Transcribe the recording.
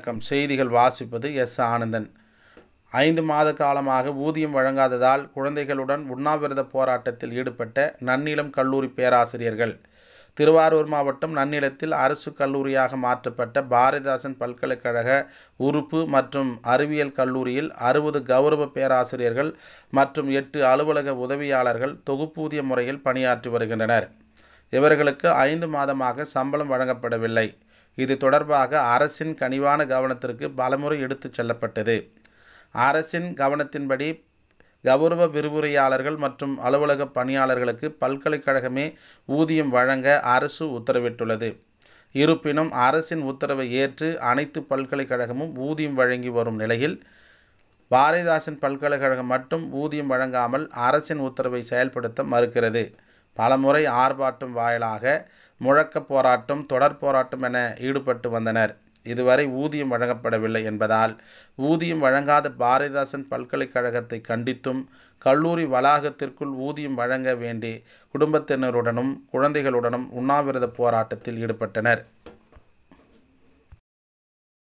வணக்கம். செய்திகள் வாசிப்பது எஸ். ஆனந்தன். ஐந்து மாத காலமாக ஊதியம் வழங்காததால் குழந்தைகளுடன் உண்ணாவிரத போராட்டத்தில் ஈடுபட்ட நன்னிலம் கல்லூரி பேராசிரியர்கள். திருவாரூர் மாவட்டம் நன்னிலத்தில் அரசு கல்லூரியாக மாற்றப்பட்ட பாரதிதாசன் பல்கலைக்கழக உறுப்பு மற்றும் அறிவியல் கல்லூரியில் அறுபது கௌரவ பேராசிரியர்கள் மற்றும் எட்டு அலுவலக உதவியாளர்கள் தொகுப்பூதிய முறையில் பணியாற்றி வருகின்றனர். இவர்களுக்கு ஐந்து மாதமாக சம்பளம் வழங்கப்படவில்லை. இது தொடர்பாக அரசின் கனிவான கவனத்திற்கு பலமுறை எடுத்துச் செல்லப்பட்டது. அரசின் கவனத்தின்படி கௌரவ விரிவுரையாளர்கள் மற்றும் அலுவலக பணியாளர்களுக்கு பல்கலைக்கழகமே ஊதியம் வழங்க அரசு உத்தரவிட்டுள்ளது. இருப்பினும் அரசின் உத்தரவை ஏற்று அனைத்து பல்கலைக்கழகமும் ஊதியம் வழங்கி வரும் நிலையில் பாரதிதாசன் பல்கலைக்கழகம் மட்டும் ஊதியம் வழங்காமல் அரசின் உத்தரவை செயல்படுத்த மறுக்கிறது. பலமுறை ஆர்ப்பாட்டம் வாயிலாக முழக்க போராட்டம் தொடர் போராட்டம் என ஈடுபட்டு வந்தனர். இதுவரை ஊதியம் வழங்கப்படவில்லை என்பதால் ஊதியம் வழங்காத பாரதிதாசன் பல்கலைக்கழகத்தை கண்டித்தும் கல்லூரி வளாகத்திற்குள் ஊதியம் வழங்க வேண்டி குடும்பத்தினருடனும் குழந்தைகளுடனும் உண்ணாவிரத போராட்டத்தில் ஈடுபட்டனர்.